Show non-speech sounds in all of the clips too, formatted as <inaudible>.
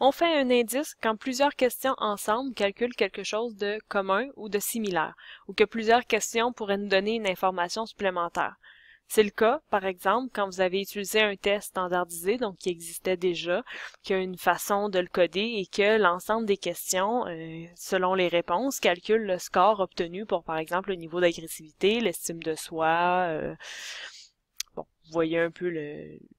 On fait un indice quand plusieurs questions ensemble calculent quelque chose de commun ou de similaire, ou que plusieurs questions pourraient nous donner une information supplémentaire. C'est le cas, par exemple, quand vous avez utilisé un test standardisé, donc qui existait déjà, qui a une façon de le coder et que l'ensemble des questions, euh, selon les réponses, calcule le score obtenu pour, par exemple, le niveau d'agressivité, l'estime de soi. Euh, bon, vous voyez un peu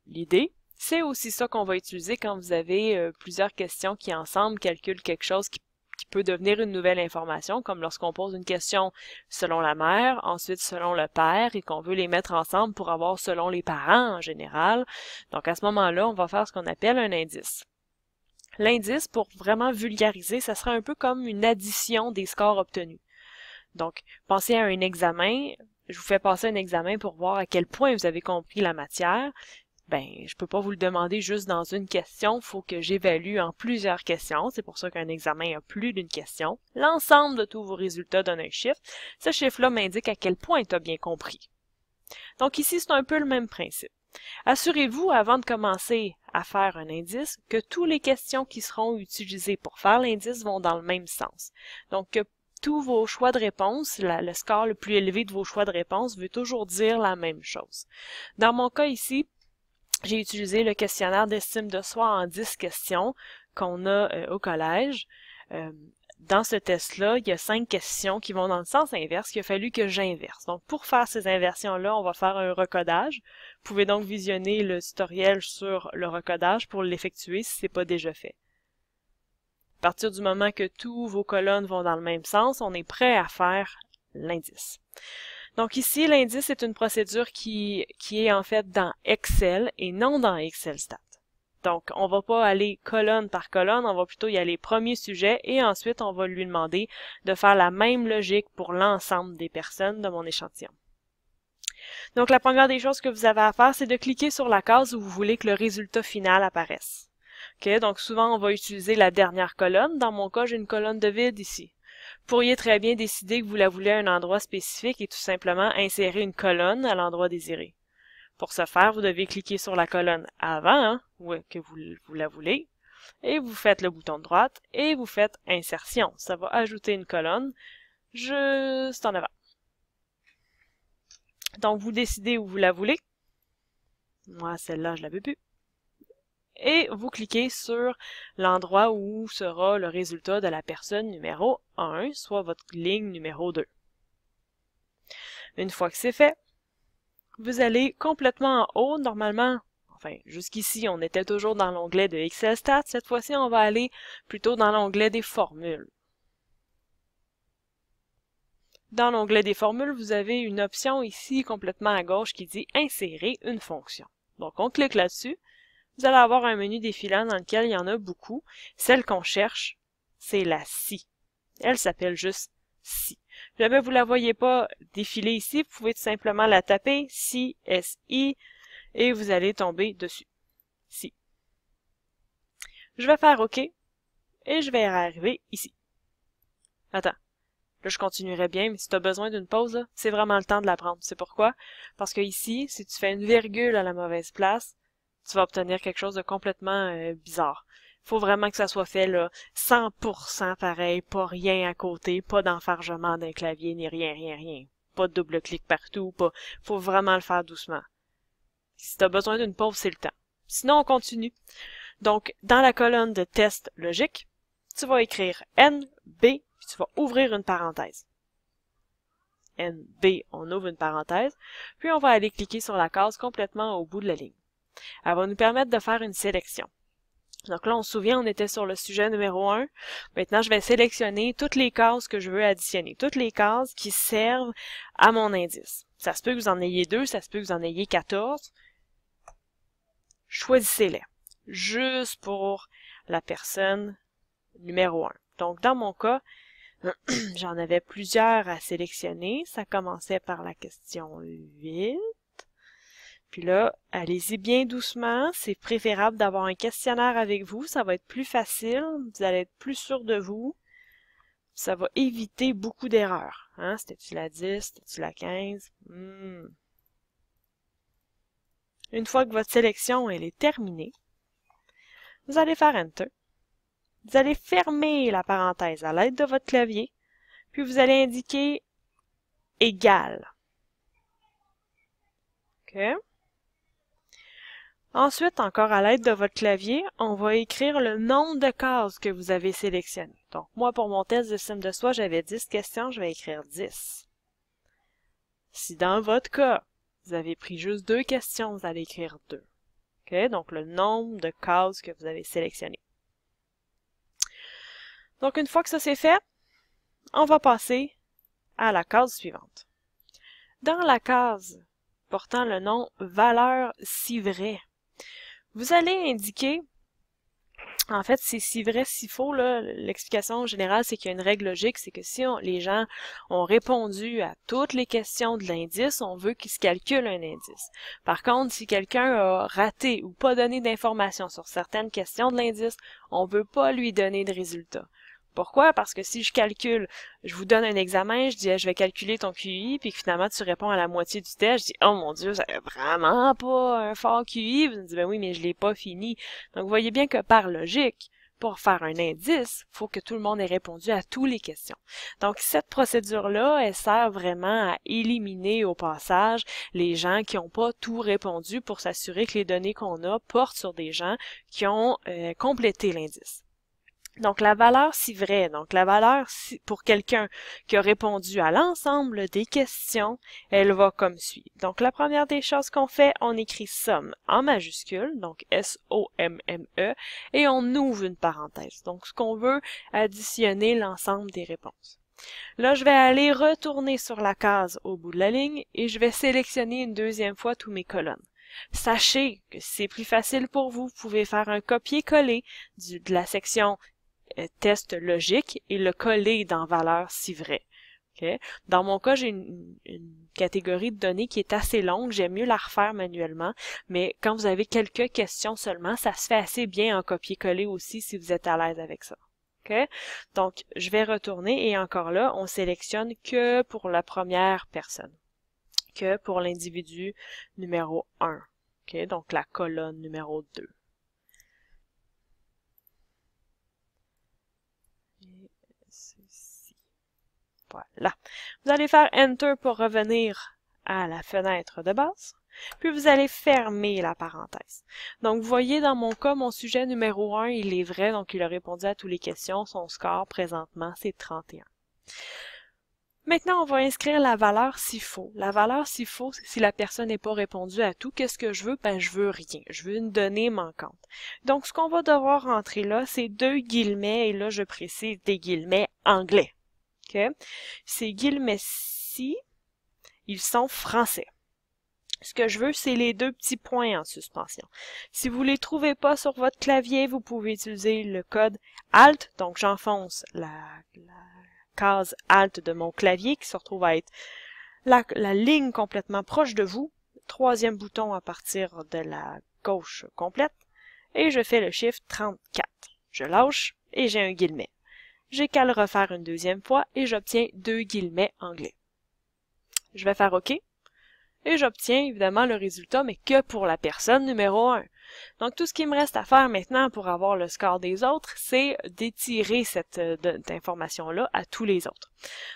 l'idée. C'est aussi ça qu'on va utiliser quand vous avez euh, plusieurs questions qui ensemble calculent quelque chose qui qui peut devenir une nouvelle information, comme lorsqu'on pose une question selon la mère, ensuite selon le père, et qu'on veut les mettre ensemble pour avoir selon les parents en général. Donc à ce moment-là, on va faire ce qu'on appelle un indice. L'indice, pour vraiment vulgariser, ça sera un peu comme une addition des scores obtenus. Donc, pensez à un examen, je vous fais passer un examen pour voir à quel point vous avez compris la matière, ben, je peux pas vous le demander juste dans une question, faut que j'évalue en plusieurs questions. C'est pour ça qu'un examen a plus d'une question. L'ensemble de tous vos résultats donne un chiffre. Ce chiffre-là m'indique à quel point tu as bien compris. Donc ici, c'est un peu le même principe. Assurez-vous, avant de commencer à faire un indice, que toutes les questions qui seront utilisées pour faire l'indice vont dans le même sens. Donc, que tous vos choix de réponse, le score le plus élevé de vos choix de réponse veut toujours dire la même chose. Dans mon cas ici, j'ai utilisé le questionnaire d'estime de soi en 10 questions qu'on a euh, au collège. Euh, dans ce test-là, il y a cinq questions qui vont dans le sens inverse qu'il a fallu que j'inverse. Donc, pour faire ces inversions-là, on va faire un recodage. Vous pouvez donc visionner le tutoriel sur le recodage pour l'effectuer si ce n'est pas déjà fait. À partir du moment que tous vos colonnes vont dans le même sens, on est prêt à faire l'indice. Donc ici, l'indice est une procédure qui, qui est en fait dans Excel et non dans Excel Stat. Donc, on va pas aller colonne par colonne, on va plutôt y aller premier sujet et ensuite on va lui demander de faire la même logique pour l'ensemble des personnes de mon échantillon. Donc, la première des choses que vous avez à faire, c'est de cliquer sur la case où vous voulez que le résultat final apparaisse. OK, donc souvent, on va utiliser la dernière colonne. Dans mon cas, j'ai une colonne de vide ici pourriez très bien décider que vous la voulez à un endroit spécifique et tout simplement insérer une colonne à l'endroit désiré. Pour ce faire, vous devez cliquer sur la colonne avant, hein, que vous, vous la voulez, et vous faites le bouton de droite et vous faites insertion. Ça va ajouter une colonne juste en avant. Donc, vous décidez où vous la voulez. Moi, celle-là, je la veux plus et vous cliquez sur l'endroit où sera le résultat de la personne numéro 1, soit votre ligne numéro 2. Une fois que c'est fait, vous allez complètement en haut, normalement, enfin jusqu'ici on était toujours dans l'onglet de Excel Stats, cette fois-ci on va aller plutôt dans l'onglet des formules. Dans l'onglet des formules, vous avez une option ici complètement à gauche qui dit Insérer une fonction. Donc on clique là-dessus vous allez avoir un menu défilant dans lequel il y en a beaucoup. Celle qu'on cherche, c'est la si. Elle s'appelle juste si. Jamais vous la voyez pas défiler ici, vous pouvez tout simplement la taper, si, S-I, et vous allez tomber dessus. Si. Je vais faire OK, et je vais arriver ici. Attends. Là, je continuerai bien, mais si tu as besoin d'une pause, c'est vraiment le temps de la prendre. C'est pourquoi? Parce que ici, si tu fais une virgule à la mauvaise place, tu vas obtenir quelque chose de complètement euh, bizarre. Il faut vraiment que ça soit fait là 100% pareil, pas rien à côté, pas d'enfargement d'un clavier, ni rien, rien, rien. Pas de double clic partout, pas. Faut vraiment le faire doucement. Si tu besoin d'une pause, c'est le temps. Sinon, on continue. Donc, dans la colonne de test logique, tu vas écrire NB, puis tu vas ouvrir une parenthèse. NB, on ouvre une parenthèse, puis on va aller cliquer sur la case complètement au bout de la ligne. Elle va nous permettre de faire une sélection. Donc là, on se souvient, on était sur le sujet numéro 1. Maintenant, je vais sélectionner toutes les cases que je veux additionner, toutes les cases qui servent à mon indice. Ça se peut que vous en ayez deux, ça se peut que vous en ayez 14. Choisissez-les, juste pour la personne numéro 1. Donc, dans mon cas, <clears throat> j'en avais plusieurs à sélectionner. Ça commençait par la question 8. Puis là, allez-y bien doucement. C'est préférable d'avoir un questionnaire avec vous. Ça va être plus facile. Vous allez être plus sûr de vous. Ça va éviter beaucoup d'erreurs. Hein? C'était-tu la 10? C'était-tu la 15? Hmm. Une fois que votre sélection est terminée, vous allez faire Enter. Vous allez fermer la parenthèse à l'aide de votre clavier, puis vous allez indiquer égal. Ensuite, encore à l'aide de votre clavier, on va écrire le nombre de cases que vous avez sélectionnées. Donc, moi, pour mon test de sim de soi, j'avais 10 questions, je vais écrire 10. Si dans votre cas, vous avez pris juste deux questions, vous allez écrire 2. OK? Donc, le nombre de cases que vous avez sélectionnées. Donc, une fois que ça c'est fait, on va passer à la case suivante. Dans la case portant le nom valeur si vrai, vous allez indiquer, en fait, c'est si vrai, si faux, l'explication générale, c'est qu'il y a une règle logique, c'est que si les gens ont répondu à toutes les questions de l'indice, on veut qu'ils se calculent un indice. Par contre, si quelqu'un a raté ou pas donné d'informations sur certaines questions de l'indice, on veut pas lui donner de résultat. Pourquoi? Parce que si je calcule, je vous donne un examen, je dis je vais calculer ton QI, puis que finalement tu réponds à la moitié du test, je dis oh mon dieu, ça vraiment pas un fort QI. Vous me dites ben oui, mais je l'ai pas fini. Donc vous voyez bien que par logique, pour faire un indice, faut que tout le monde ait répondu à toutes les questions. Donc, cette procédure-là, elle sert vraiment à éliminer au passage les gens qui n'ont pas tout répondu pour s'assurer que les données qu'on a portent sur des gens qui ont euh, complété l'indice. Donc, la valeur si vrai, donc la valeur pour quelqu'un qui a répondu à l'ensemble des questions, elle va comme suit. Donc, la première des choses qu'on fait, on écrit somme en majuscule, donc S-O-M-M-E, et on ouvre une parenthèse. Donc, ce qu'on veut, additionner l'ensemble des réponses. Là, je vais aller retourner sur la case au bout de la ligne et je vais sélectionner une deuxième fois tous mes colonnes. Sachez que si c'est plus facile pour vous, vous pouvez faire un copier-coller de la section test logique et le coller dans valeur si vrai. Dans mon cas, j'ai une, catégorie de données qui est assez longue. J'aime mieux la refaire manuellement. Mais quand vous avez quelques questions seulement, ça se fait assez bien en copier-coller aussi si vous êtes à l'aise avec ça. Donc, je vais retourner et encore là, on sélectionne que pour la première personne, que pour l'individu numéro 1. Donc, la colonne numéro 2. Voilà. Vous allez faire Enter pour revenir à la fenêtre de base. Puis vous allez fermer la parenthèse. Donc vous voyez dans mon cas, mon sujet numéro 1, il est vrai, donc il a répondu à toutes les questions. Son score présentement, c'est 31. Maintenant, on va inscrire la valeur s'il faut. La valeur s'il faut, si la personne n'est pas répondu à tout, qu'est-ce que je veux? Ben, je veux rien. Je veux une donnée manquante. Donc, ce qu'on va devoir rentrer là, c'est deux guillemets, et là, je précise des guillemets anglais. Ces guillemets-ci, ils sont français. Ce que je veux, c'est les deux petits points en suspension. Si vous les trouvez pas sur votre clavier, vous pouvez utiliser le code Alt. Donc, j'enfonce la, case Alt de mon clavier qui se retrouve à être la, la ligne complètement proche de vous. Troisième bouton à partir de la gauche complète. Et je fais le chiffre 34. Je lâche et j'ai un guillemet j'ai qu'à le refaire une deuxième fois et j'obtiens deux guillemets anglais. Je vais faire OK. Et j'obtiens évidemment le résultat, mais que pour la personne numéro 1. Donc tout ce qui me reste à faire maintenant pour avoir le score des autres, c'est d'étirer cette euh, information-là à tous les autres.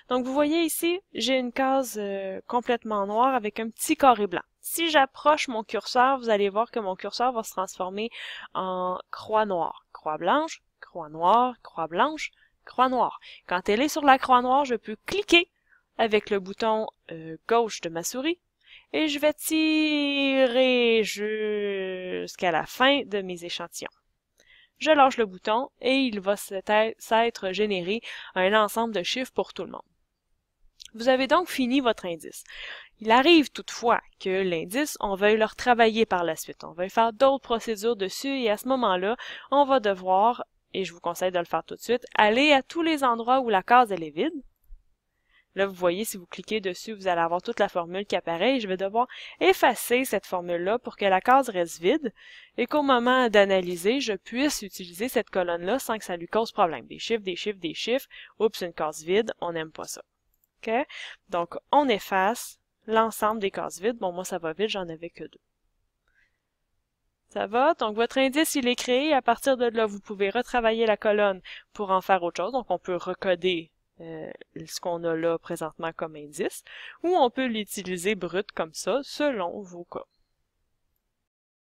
Donc vous voyez ici, j'ai une case euh, complètement noire avec un petit carré blanc. Si j'approche mon curseur, vous allez voir que mon curseur va se transformer en croix noire. Croix blanche, croix noire, croix blanche, croix noire. Quand elle est sur la croix noire, je peux cliquer avec le bouton euh, gauche de ma souris et je vais tirer jusqu'à la fin de mes échantillons. Je lâche le bouton et il va s'être généré un ensemble de chiffres pour tout le monde. Vous avez donc fini votre indice. Il arrive toutefois que l'indice, on veuille le retravailler par la suite. On veuille faire d'autres procédures dessus et à ce moment-là, on va devoir et je vous conseille de le faire tout de suite, allez à tous les endroits où la case elle est vide. Là, vous voyez, si vous cliquez dessus, vous allez avoir toute la formule qui apparaît et je vais devoir effacer cette formule-là pour que la case reste vide et qu'au moment d'analyser, je puisse utiliser cette colonne-là sans que ça lui cause problème. Des chiffres, des chiffres, des chiffres. Oups, une case vide, on n'aime pas ça. OK? Donc, on efface l'ensemble des cases vides. Bon, moi, ça va vite, j'en avais que deux. Ça va? Donc, votre indice, il est créé. À partir de là, vous pouvez retravailler la colonne pour en faire autre chose. Donc, on peut recoder euh, ce qu'on a là présentement comme indice, ou on peut l'utiliser brut comme ça, selon vos cas.